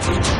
teacher.